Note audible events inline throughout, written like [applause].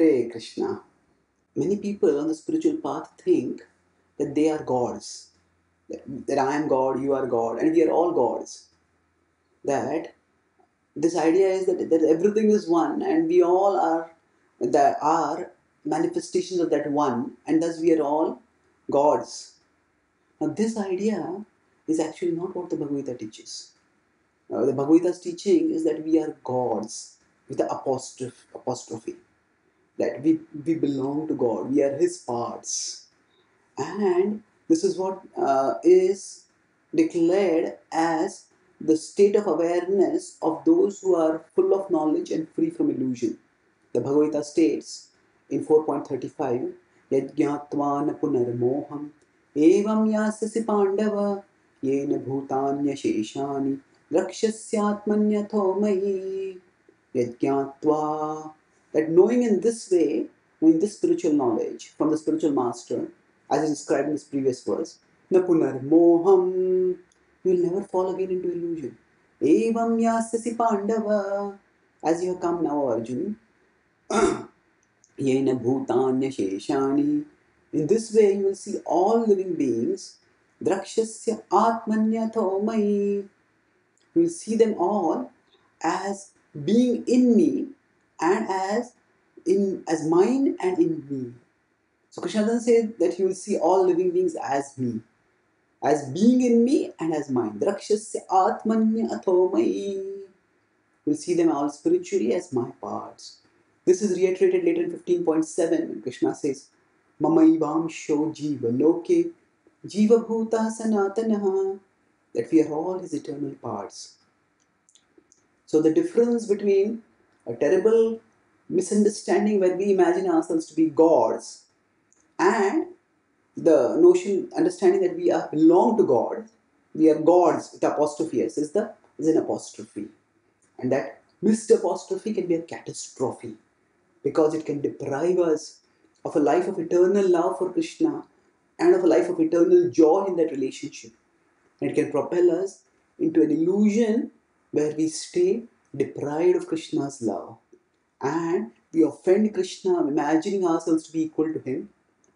Hare Krishna. Many people on the spiritual path think that they are gods. That, I am God, you are God, and we are all gods. That this idea is that, that everything is one and we all are that are manifestations of that one and thus we are all gods. Now this idea is actually not what the Bhagavad Gita teaches. Uh, the Bhagavad Gita's teaching is that we are gods with the apostrophe, apostrophe. That we, we belong to God, we are His parts. And this is what uh, is declared as the state of awareness of those who are full of knowledge and free from illusion. The Bhagavad Gita states in 4.35 Yajñatva punarmoham evam yasasi pandava yena bhutanya sheshani rakshasyaatmanyatho mayi Yajñatva that knowing in this way, knowing this spiritual knowledge from the spiritual master, as is described in this previous verse, na punarmoham you will never fall again into illusion. Evam yasasi pandava as you have come now, Arjun. [clears throat] Yena bhutanya sheshani. In this way, you will see all living beings. Drakshasya atmanyatho mai. You will see them all as being in me and as in as mine and in me. So Krishna doesn't say that you will see all living beings as me, as being in me and as mine. Drakshasya atmanya athomai. You will see them all spiritually as my parts. This is reiterated later in 15.7 when Krishna says, Mamaivam sho jiva loke jiva bhuta sanatanaha. That we are all his eternal parts. So the difference between a terrible misunderstanding where we imagine ourselves to be gods and the notion understanding that we are belong to God, we are gods with apostrophe is the is an apostrophe. And that missed apostrophe can be a catastrophe because it can deprive us of a life of eternal love for Krishna and of a life of eternal joy in that relationship. And it can propel us into an illusion where we stay deprived of Krishna's love and we offend Krishna, imagining ourselves to be equal to Him,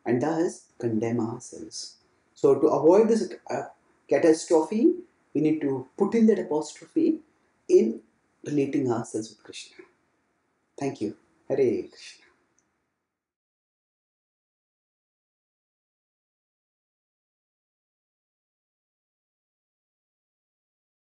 and thus condemn ourselves. So, to avoid this uh, catastrophe, we need to put in that apostrophe in relating ourselves with Krishna. Thank you. Hare Krishna.